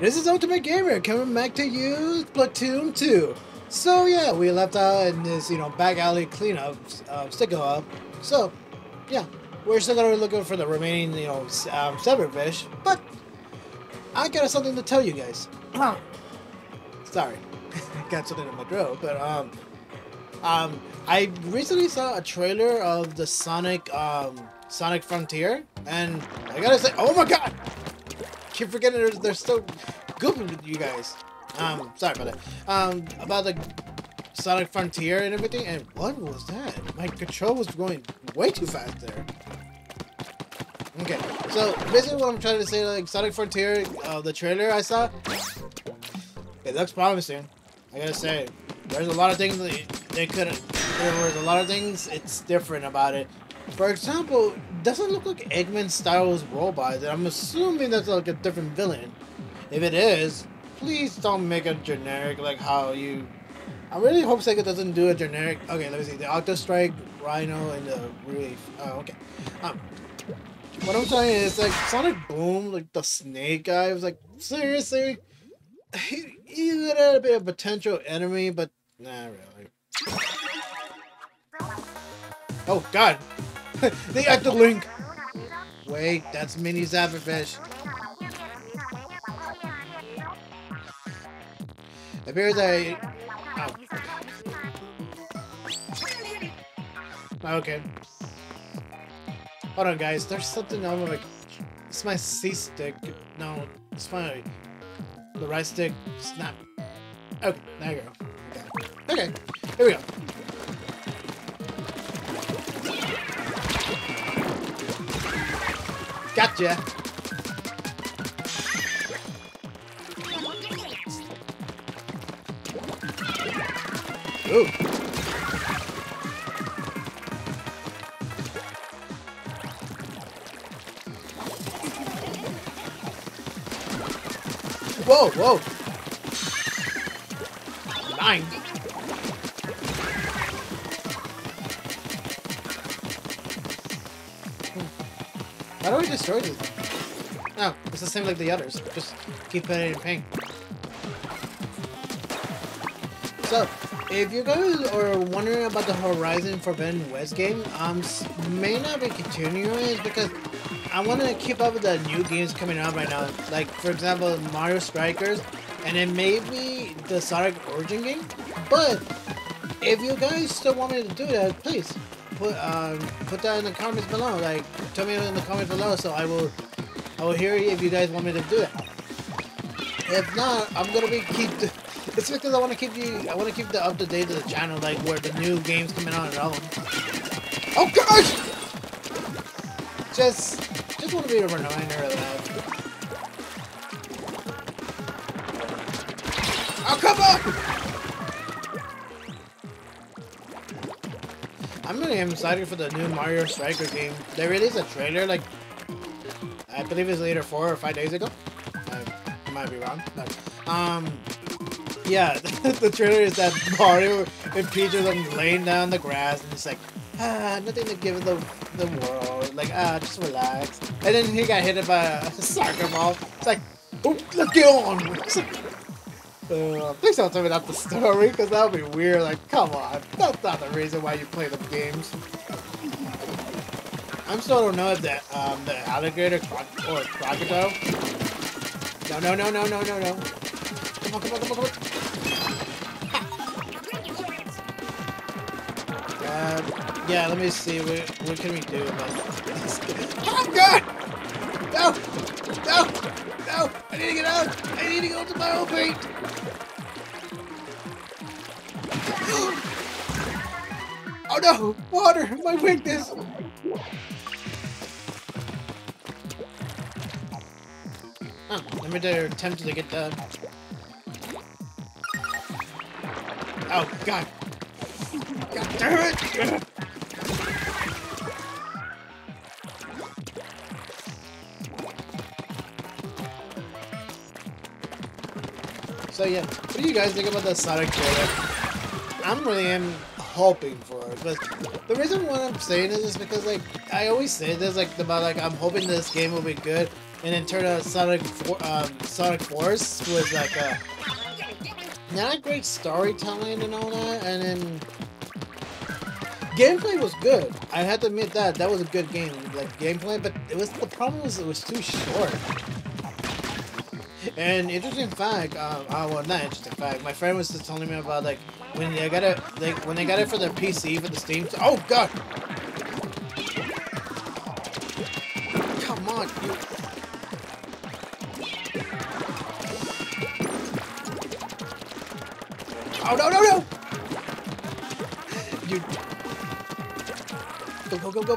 This is Ultimate Gamer coming back to you, Splatoon 2. So yeah, we left out in this, you know, back alley cleanup, uh, up. So, yeah, we're still gonna be looking for the remaining, you know, um, fish. But I got something to tell you guys. Sorry, got something in my throat. But um, um, I recently saw a trailer of the Sonic um Sonic Frontier, and I gotta say, oh my god! Keep forgetting they're, they're still goofing with you guys. Um, sorry about that. Um, about the Sonic Frontier and everything, and what was that? My control was going way too fast there. Okay, so basically what I'm trying to say, like Sonic Frontier, uh, the trailer I saw, it looks promising. I gotta say, there's a lot of things they, they could. There was a lot of things it's different about it. For example, doesn't look like Eggman Styles robot. I'm assuming that's like a different villain. If it is, please don't make it generic like how you. I really hope Sega doesn't do a generic. Okay, let me see. The Octo Strike, Rhino, and the Relief. Oh, okay. Um, what I'm saying is like Sonic Boom, like the Snake guy was like seriously. He, he had a bit of potential enemy, but nah, really. Oh God, they acted Link. Wait, that's Mini Zapperfish. Appears a. Oh. oh. Okay. Hold on, guys. There's something I'm like. It's my C stick. No, it's fine. The right stick. Snap. Okay, there you go. Okay, here we go. Gotcha. Ooh. Whoa, whoa. Nine. Destroy these? Oh, it's the same like the others. Just keep putting it in pain. So, if you guys are wondering about the Horizon Forbidden West game, I um, may not be continuing it because I want to keep up with the new games coming out right now. Like, for example, Mario Strikers, and then maybe the Sonic Origin game. But, if you guys still want me to do that, please, put um, put that in the comments below. Like, tell me in the comments below, so I will I will hear you if you guys want me to do it. If not, I'm gonna be keep. It's because I want to keep you. I want to keep the up to date of the channel, like where the new games coming out and all. Oh gosh! Just, just want to be a reminder of that. Oh come on! I'm excited for the new Mario Striker game. They released a trailer, like, I believe it's later four or five days ago. I might be wrong, but, um, yeah, the trailer is that Mario and Peach are like laying down the grass, and it's like, ah, nothing to give the the world. Like, ah, just relax. And then he got hit by a soccer ball. It's like, oh, let's get on. Uh, please don't tell me that's the story, because that would be weird. Like, come on. That's not the reason why you play the games. I'm still don't know if the, um, the alligator or crocodile. No, no, no, no, no, no, no. Come on, come on, come on, come on. Uh, yeah, let me see. What, what can we do about this? Oh, God! No! No! No! I need to get out! I need to go to my own feet! Oh no! Water! My weakness! Me dare attempt to get the... Oh, God! God damn it! So yeah, what do you guys think about the Sonic trailer? I'm really am hoping for it, but the reason why I'm saying this is because like I always say this like about like I'm hoping this game will be good. and then turn to Sonic um, Sonic Force was like a not great storytelling and all that, and then gameplay was good. I have to admit that that was a good game, like gameplay. But it was the problem was it was too short. And interesting fact, uh, uh, well, not interesting fact. My friend was just telling me about like when they got it, like when they got it for their PC for the Steam. Oh God! Come on, you. Oh no no no! You. Go go go go!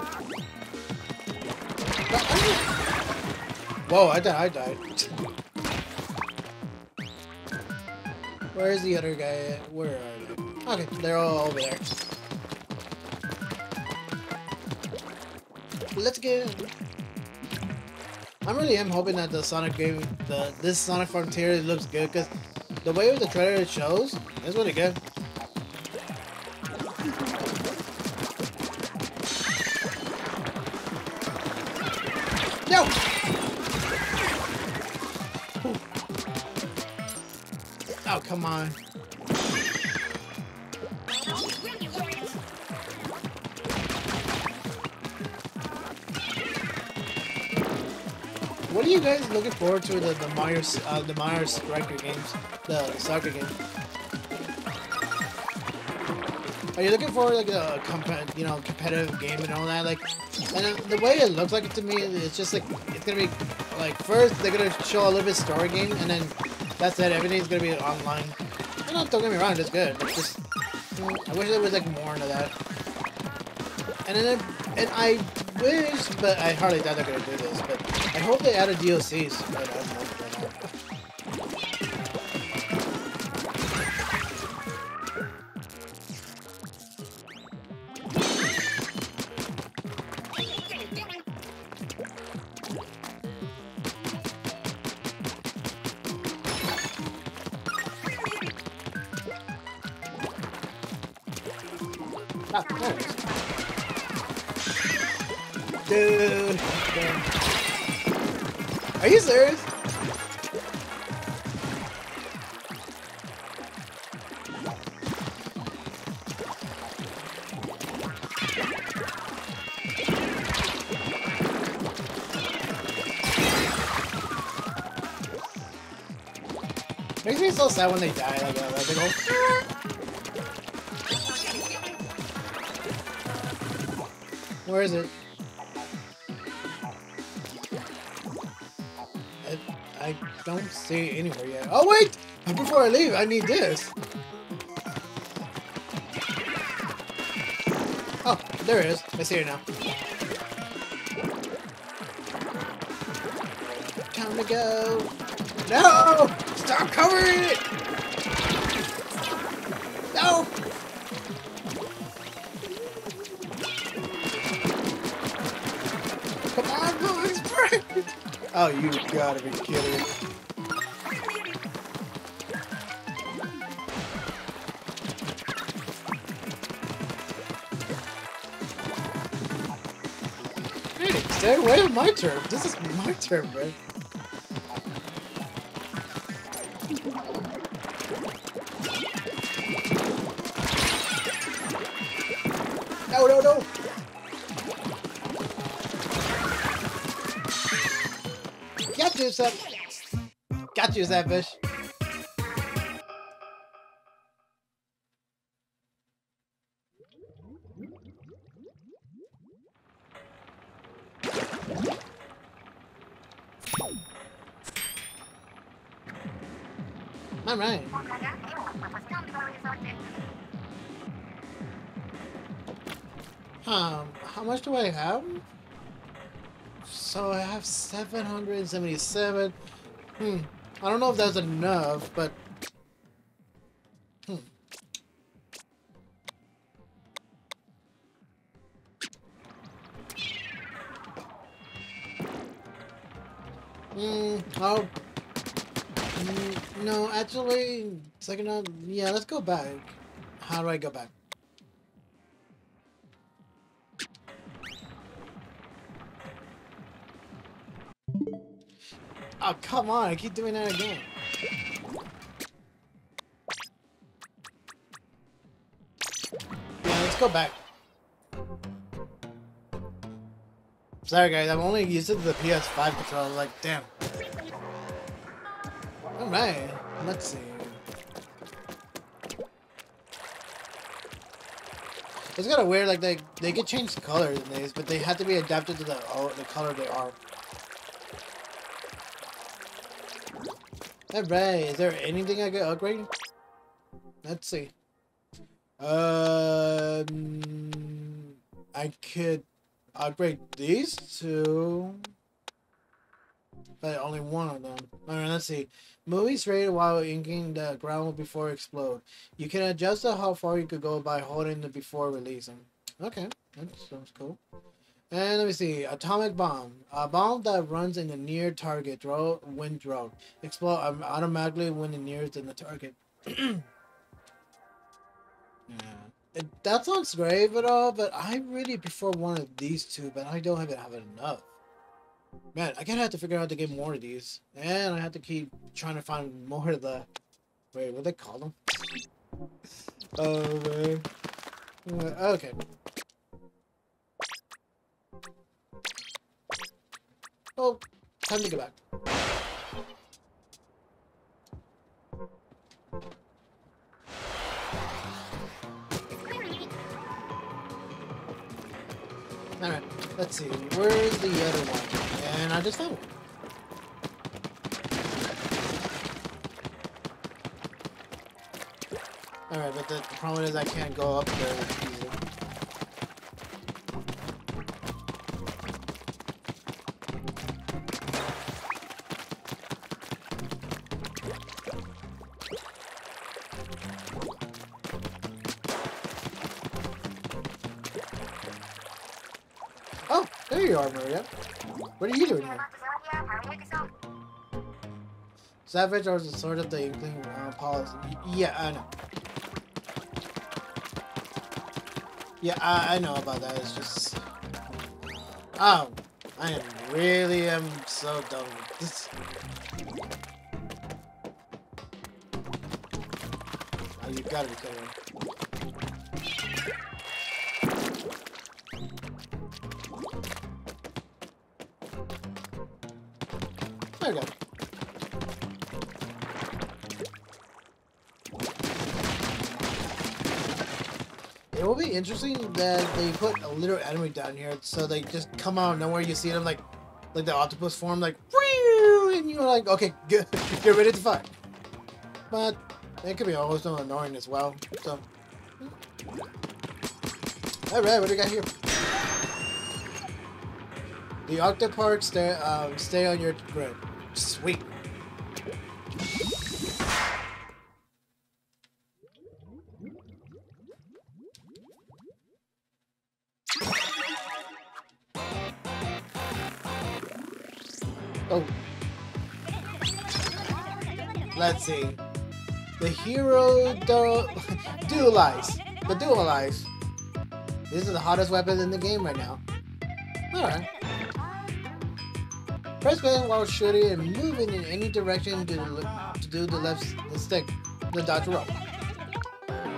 Whoa! I died. I died. Where is the other guy? Where are they? Okay, they're all over there. Let's get. I'm really am hoping that the Sonic game, the this Sonic Frontier looks good because the way the trailer shows is really good. No. Oh come on. What are you guys looking forward to the the Mario uh, the Myers Striker games, the soccer game? Are you looking for like a comp- you know competitive game and all that? Like, and uh, the way it looks like it to me, it's just like it's gonna be like first they're gonna show a little bit story game, and then that's it. Everything's gonna be online. You don't get me wrong, it's good. It's just I wish there was like more into that. And then and I wish, but I hardly doubt they're gonna do this. But I hope they added DLCs. But I don't know Dude. Are you serious? Makes me so sad when they die like that. Like they go. Where is it? I, I don't see it anywhere yet. Oh wait! Before I leave, I need this. Oh, there it is. I see it now. Time to go. No! Stop covering it! Oh, you gotta be kidding. Hey, stay away from my turn. This is my turn, man. Got you, Zapfish. All right. Um, how much do I have? So I have 777. Hmm. I don't know if that's enough, but... Hmm. Hmm. Oh. Mm, no, actually, second up. Yeah, let's go back. How do I go back? Oh, come on. I keep doing that again. Yeah, let's go back. Sorry, guys. I'm only used to the PS5 controller. Like, damn. Alright. Let's see. It's kind of weird, like they they get changed colors in these, but they have to be adapted to the oh, the color they are. Alright, is there anything I could upgrade? Let's see. Um, I could upgrade these two, but only one of them. Alright, let's see. Movies rated while inking the ground before explode. You can adjust how far you could go by holding the before releasing. Okay, that sounds cool. And let me see. Atomic bomb. A bomb that runs in the near target throw when thrown. Explode automatically when it nears in the target. yeah. It, that sounds great but all, but I really prefer one of these two, but I don't even have enough. Man, I gotta have to figure out how to get more of these. And I have to keep trying to find more of the... Wait, what they call them? oh, man. Uh, okay. Oh, time to go back. Alright, let's see. Where's the other one? And I just found Alright, but the, the, problem is I can't go up there Maria. What are you doing here? Savage or the sort of the Inkling uh, policy. Yeah, I know. Yeah, I, I know about that. It's just... Oh, I really am so dumb with this. Oh, you gotta be kidding Interesting that they put a little enemy down here, so they just come out of nowhere. You see them like, like the octopus form, like, and you're like, okay, get, get ready to fight. But it could be almost annoying as well. So, all right, what do we got here? The Octopark stay um, stay on your grip. Sweet. See. The hero do Dualies. The Dualies. This is the hottest weapon in the game right now. Alright. Press button while shooting and moving in any direction to, to do the left the stick, the dodge roll.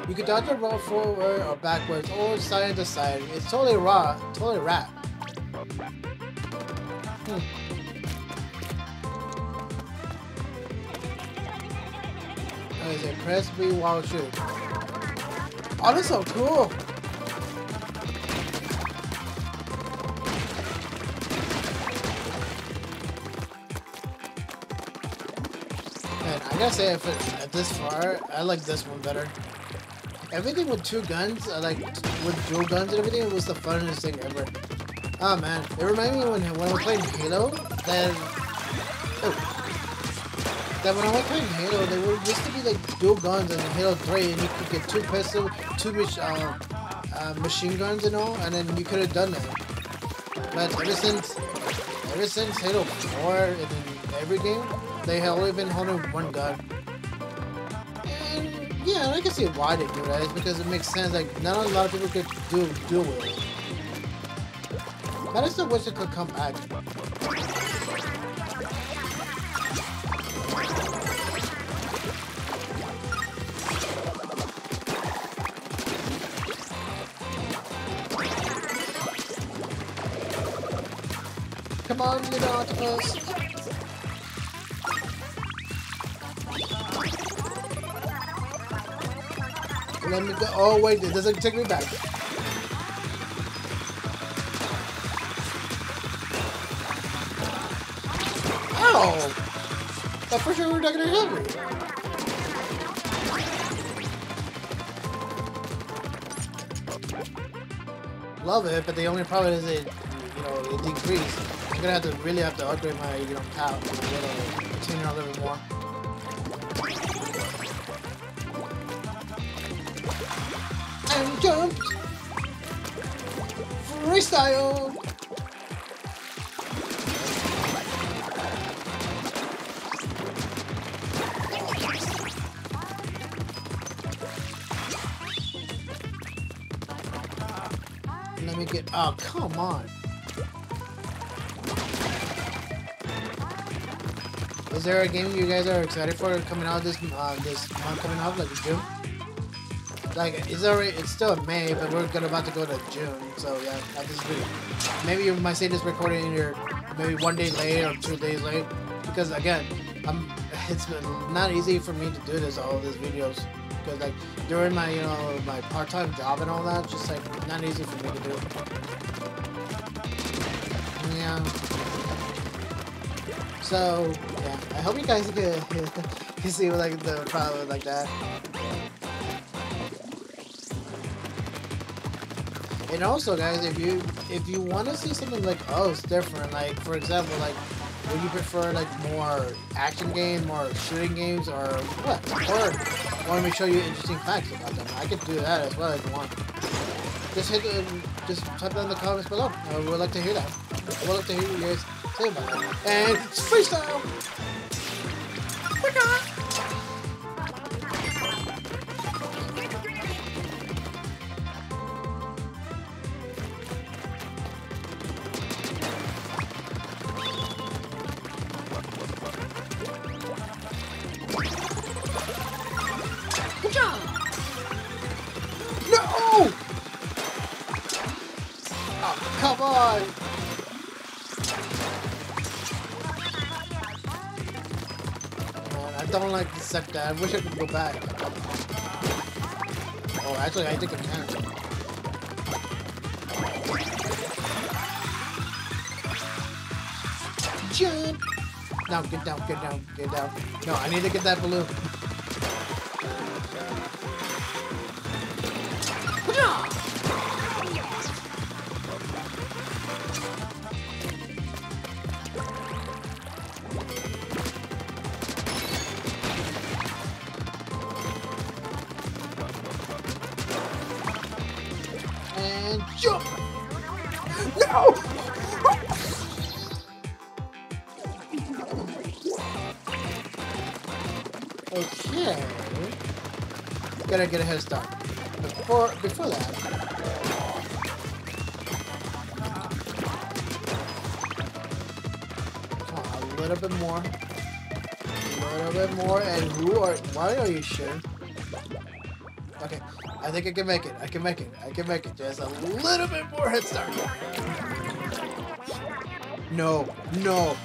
You can dodge roll forward or backwards or side to side. It's totally raw, totally rap. Hmm. Press B while shooting. Oh, that's so cool! Man, I gotta say, if it, at this far, I like this one better. Everything with two guns, I like with dual guns and everything, it was the funnest thing ever. Oh man, it reminded me when when I was playing Halo oh, that when I was playing Halo, there used to be like dual guns in Halo 3, and you could get two pistol, two uh, uh, machine guns and all, and then you could have done that. But ever since ever since Halo 4 and in every game, they have only been holding one gun. And yeah, I can see why they do that. It's because it makes sense. Like not a lot of people could do do it. But I wish it could come back. Little. Let me go. Oh, wait, it doesn't take me back. Ow! Thought for sure we were not gonna hit me. Love it, but the only problem is it, you know, it decreased. I'm gonna have to really have to upgrade my, you know, my little container a little bit more. And jumped! Freestyle! Let me get. Oh, come on. Is there a game you guys are excited for coming out this uh, this month coming out like June? Like it's already it's still May, but we're gonna about to go to June. So yeah, at this video, maybe you might see this recording in your maybe one day late or two days late because again, I'm it's not easy for me to do this all these videos because like during my you know my part-time job and all that, just like not easy for me to do. Yeah. So yeah, I hope you guys can, can see like the problem like that. And also, guys, if you if you want to see something like oh, it's different. Like for example, like would you prefer like more action games, more shooting games, or what? Or want me to show you interesting facts about them? I could do that as well if you want. Just hit, uh, just type that in the comments below. I would like to hear that. I would like to hear you guys And freestyle. Good the uh, sector. I wish I could go back. Oh, actually, I think I can. Jump! Now, get down, get down, get down. No, I need to get that balloon. Okay. Gotta get a head start. Before before that. On, a little bit more. A little bit more. And who are why are you sure? Okay. I think I can make it. I can make it. I can make it. Just a little bit more head start. No. No.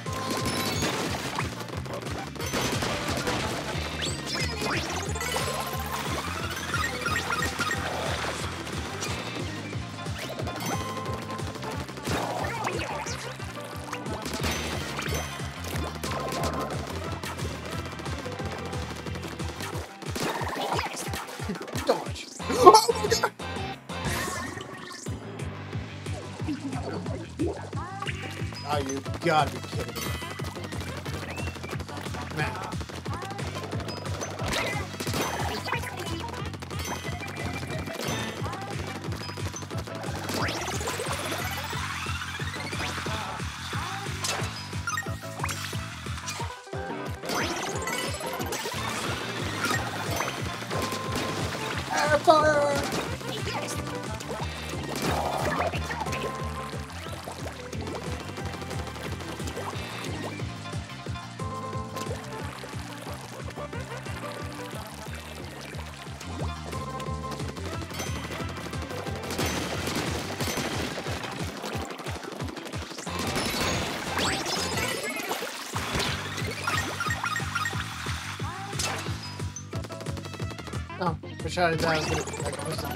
Like push the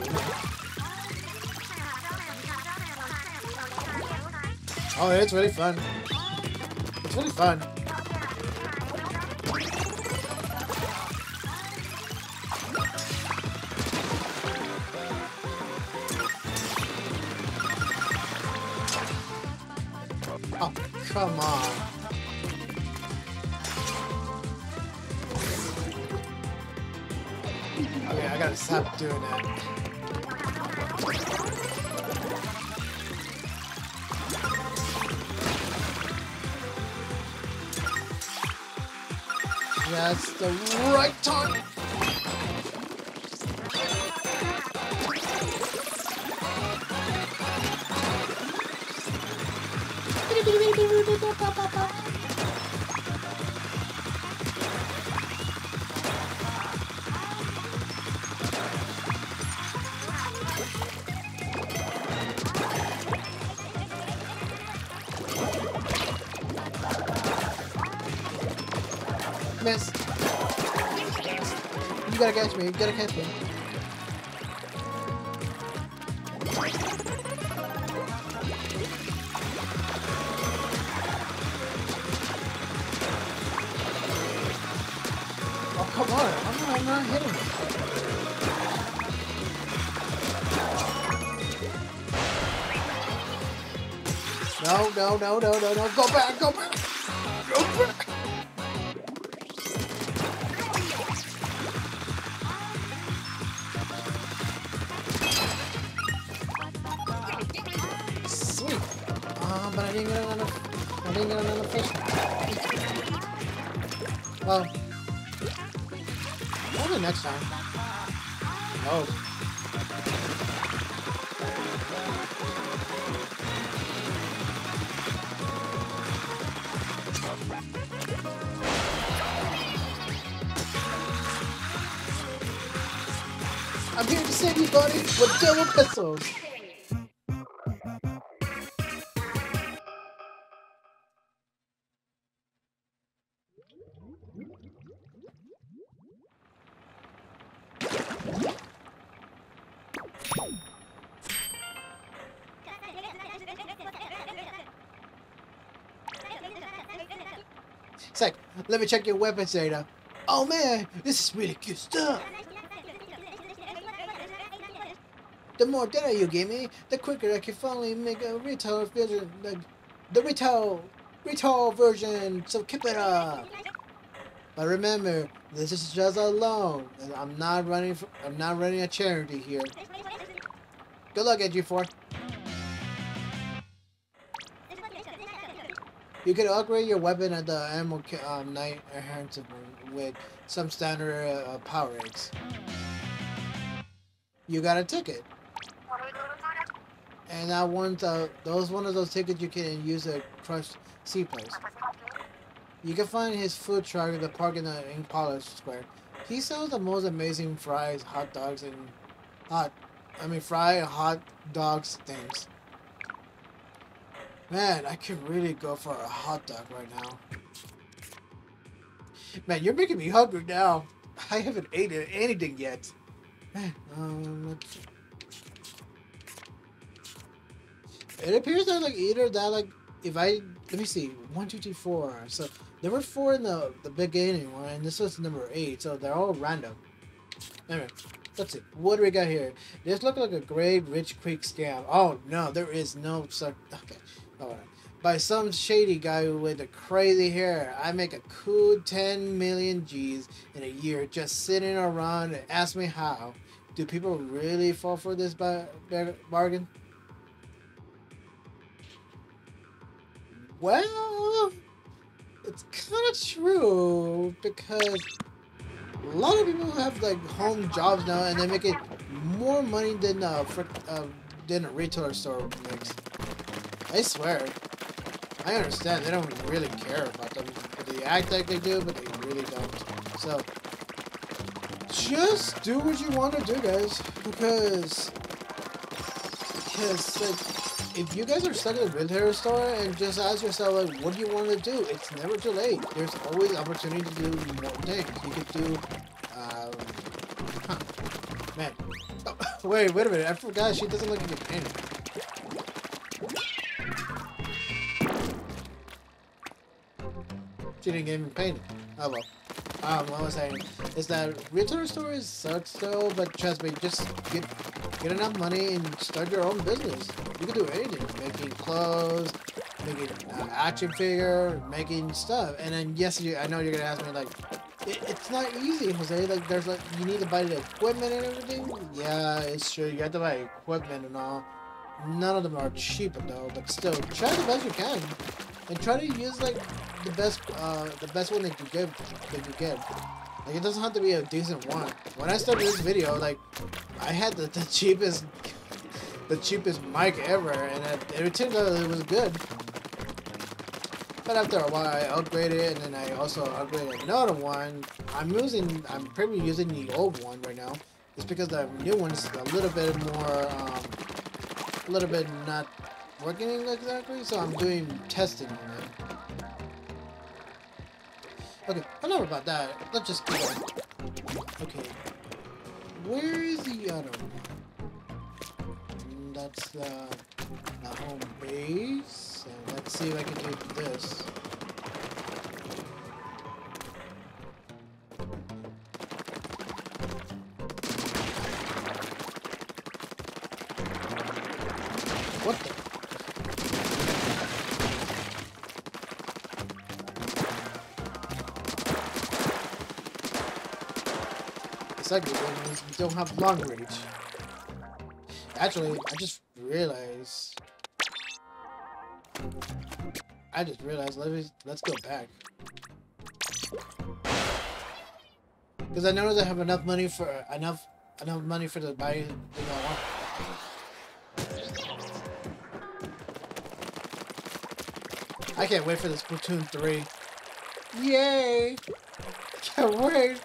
Oh, it's really fun. It's really fun. That's the right time. gotta catch me. You gotta catch me. Oh, come on. I'm not, I'm not hitting. No, no, no, no, no, no. Go back, go back. Go but I didn't get another. I didn't get another fish. Well, maybe next time. Oh. I'm here to save you, buddy, with double pistols. Let me check your weapons data. Oh man, this is really good stuff. The more data you give me, the quicker I can finally make a retail version, the, the retail, retail version. So keep it up. But remember, this is just a loan, I'm not running. For, I'm not running a charity here. Good luck, AG4. You can upgrade your weapon at the Animal um, Night Errant with some standard uh, power eggs. You got a ticket. And that one, uh, those one of those tickets you can use to crush seaplanes. You can find his food truck at the park in the Inkopolis Square. He sells the most amazing fries, hot dogs, and hot, I mean fried hot dogs things. Man, I could really go for a hot dog right now. Man, you're making me hungry now. I haven't eaten anything yet. Man, um, it appears that like either that like if I let me see one two three four so there were four in the the beginning one and this was number eight so they're all random. Anyway, let's see what do we got here. This looks like a great Rich Creek scam. Oh no, there is no such. Okay, By some shady guy with the crazy hair, I make a cool 10 million G's in a year just sitting around and ask me how. Do people really fall for this ba- ba- bargain? Well, it's kind of true because a lot of people have like home jobs now, and they make it more money than uh, frick, uh than a retailer store makes. I swear. I understand they don't really care about them. They act like they do, but they really don't. So just do what you want to do, guys, because because like if you guys are stuck in a retailer store and just ask yourself like, what do you want to do? It's never too late. There's always opportunity to do more things. You could do um, Huh. Man. Oh, wait, wait a minute. I forgot she doesn't look like a painted. She didn't even painted. Oh well. Um, what I was saying is that retail stores sucks though, but trust me, just get get enough money and start your own business. You can do anything, making clothes, making uh, action figure, making stuff. And then yes, you, I know you're gonna ask me like, it, it's not easy, Jose. Like there's like you need to buy the equipment and everything. Yeah, it's true. You have to buy equipment and all. None of them are cheap though, but still, try the best you can, and try to use like the best, uh, the best one that you get, that you get. Like it doesn't have to be a decent one. When I started this video, like I had the, the cheapest, the cheapest mic ever, and it, it turned out it was good. But after a while, I upgraded it, and then I also upgraded another one. I'm using, I'm pretty using the old one right now. It's because the new one's a little bit more, um, a little bit not working exactly, so I'm doing testing on it. Okay, enough about that. Let's just on. Okay. Where is the other one? That's the, the home base. And let's see if I can do this. When don't have long range. Actually, I just realized. I just realized. Let me let's go back. Because I noticed I have enough money for enough enough money for the buy thing I want. I can't wait for this Splatoon 3. Yay! Can't wait!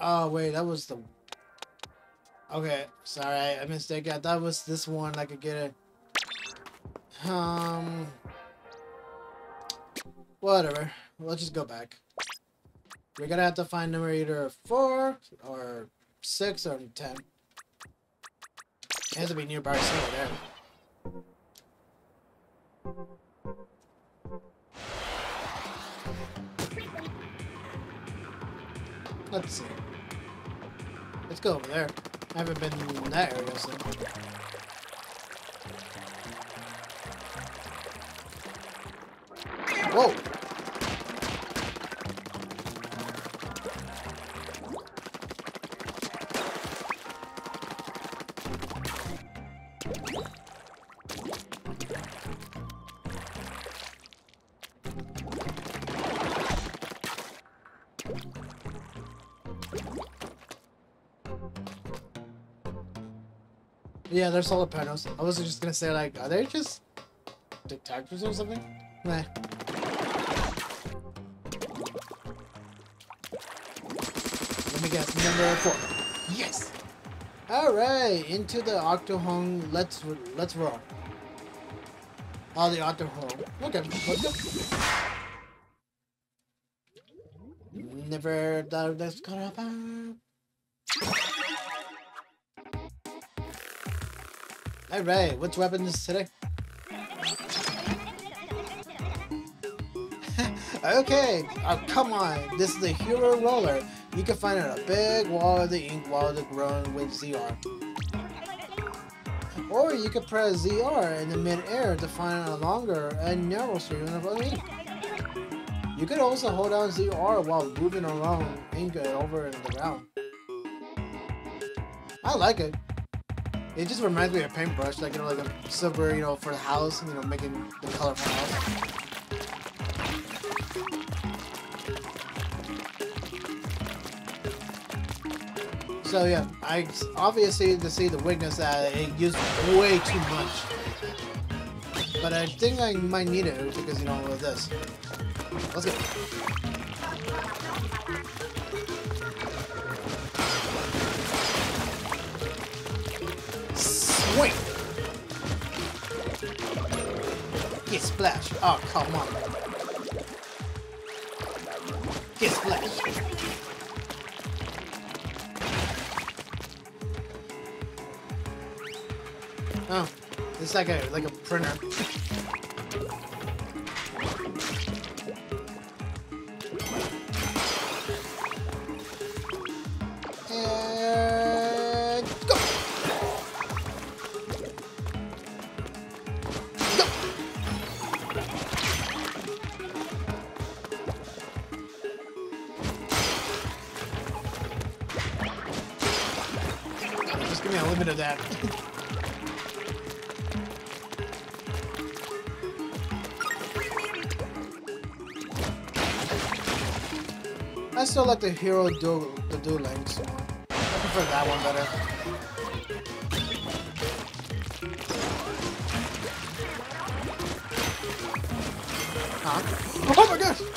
Oh wait, that was the. Okay, sorry, I mistaken. I thought it was this one. I could get it. Um. Whatever. Let's just go back. We're gonna have to find number either four or six or ten. It has to be nearby somewhere there. Let's see. Let's go over there. I haven't been in that area, so. Whoa! Yeah, they're solar panels. I was just gonna say, like, are they just detectors or something? Nah. Let me guess, number four. Yes! Alright, into the Octohome. Let's let's roll. Oh, the Octohome. Okay, let's go. Never thought that's gonna happen. Alright, which weapons today? okay, oh, come on. This is the Hero Roller. You can find it a big wall of the ink while it's growing with ZR. Or you can press ZR in the mid-air to find a longer and narrow stream of ink. You could also hold down ZR while moving around ink over in the ground. I like it. It just reminds me of a paintbrush, like, you know, like a silver, you know, for the house, you know, making the color for the house. So yeah, I obviously to see the weakness that it used way too much. But I think I might need it because, you know, of this. Let's go. Swing! Get splashed. Oh, come on. Get splashed. Oh, it's like a like a printer. Give me a limit of that. I still like the hero duel, the Dualies. I prefer that one better. Huh? Oh my gosh!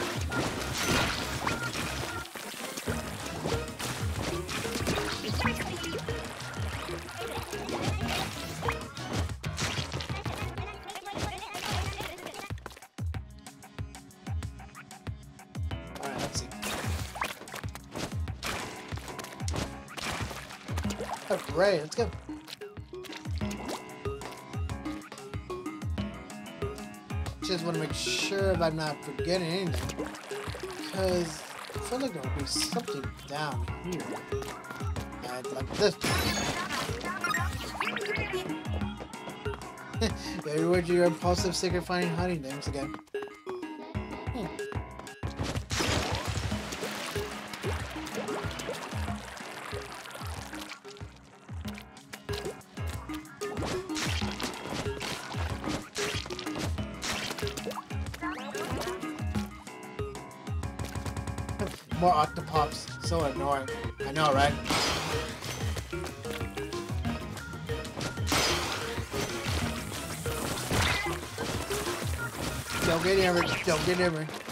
Alright, let's go. Just want to make sure if I'm not forgetting anything. Because I feel like there will be something down here. And like this. With your impulsive secret finding hunting names again. Don't get near me.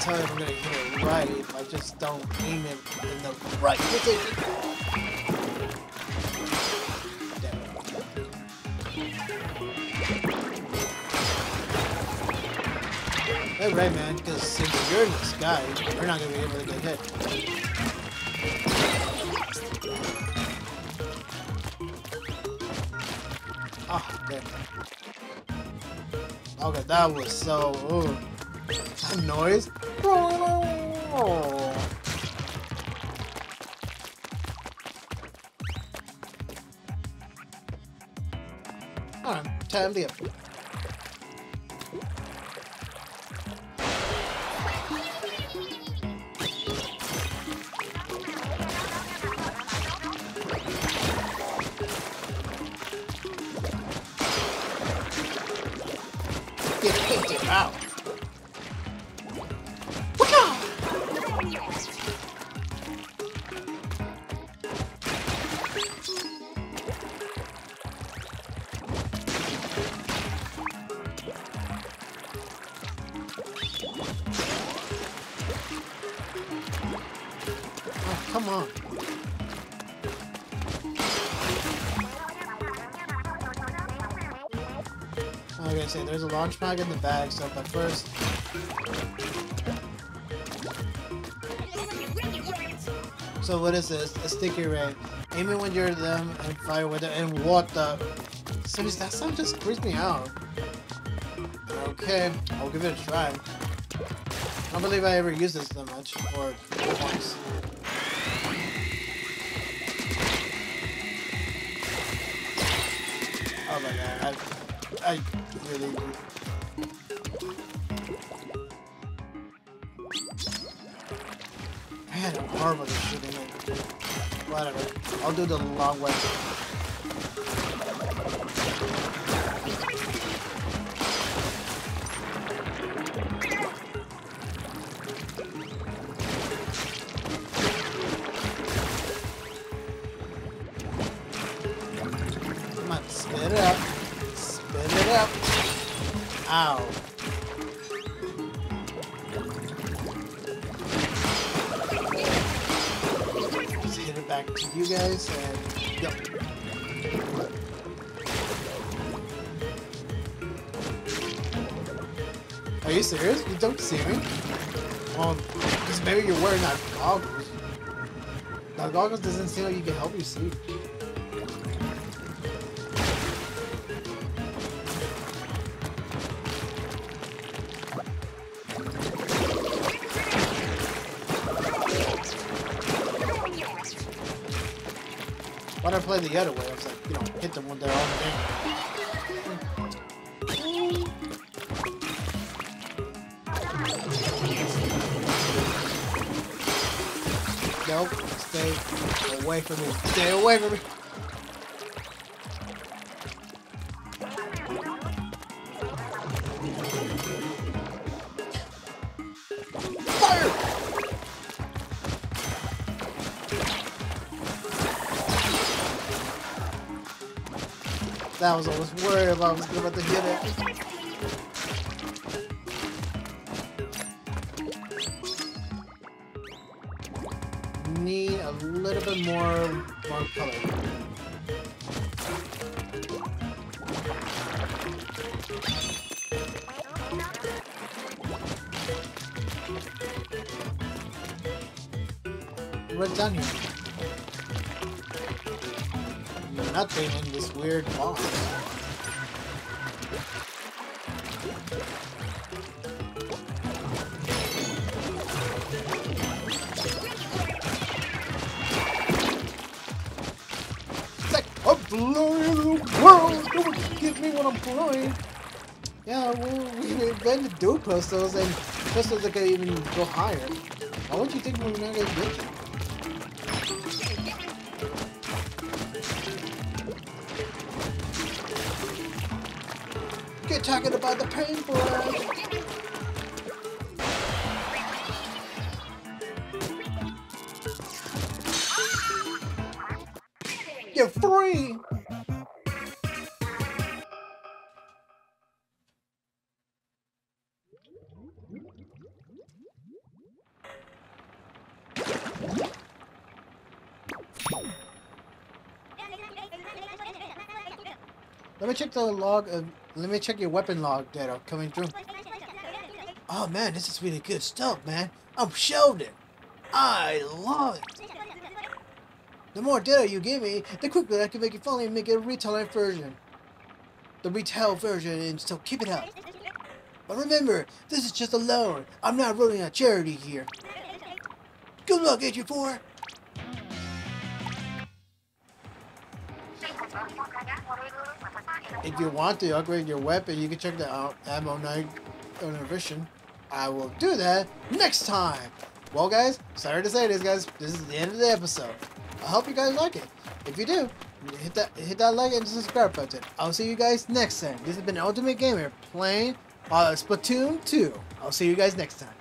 If I'm gonna hit it right if I just don't aim it in the right. Hey, right, man, because since you're in the sky, you're not gonna be able to get hit. Ah, damn. Okay, that was so. Ooh. That noise. Alright, time to there's a launch pad in the bag, so but first So what is this? A sticky ray. Aim it when you're them and fire with it. And what the? Seriously, that sound just creeps me out. Okay, I'll give it a try. I don't believe I ever used this that much, or once. I, really. Man, I'm horrible at shooting it. Whatever. I'll do the long way. Come on, spit it up. Ow. Just hit it back to you guys and yep. Are you serious? You don't see me? Well, because maybe you're wearing that goggles. That goggles doesn't seem like you can help you see. Why play the other way? I was like, you know, hit them when they're on the. Nope. Stay away from me. Stay away from me. That was I was worried about I was about to hit it. Need a little bit more more color. What's down here? Nothing in this weird box. World. Don't me I'm. Yeah, we invented and pistols that can even go higher. Why would you think we're not gonna get you? Talking about the paintbrush. You're free. Check the log of. Let me check your weapon log data coming through. Oh man, this is really good stuff, man. I'm shelved it. I love it. The more data you give me, the quicker I can make it finally make a retail version. The retail version, and so keep it up. But remember, this is just a loan. I'm not running a charity here. Good luck, Agent 4. If you want to upgrade your weapon, you can check that out. Ammo Knights Innovation. I will do that next time. Well, guys, sorry to say this, guys. This is the end of the episode. I hope you guys like it. If you do, hit that hit that like and subscribe button. I'll see you guys next time. This has been Ultimate Gamer playing uh, Splatoon 2. I'll see you guys next time.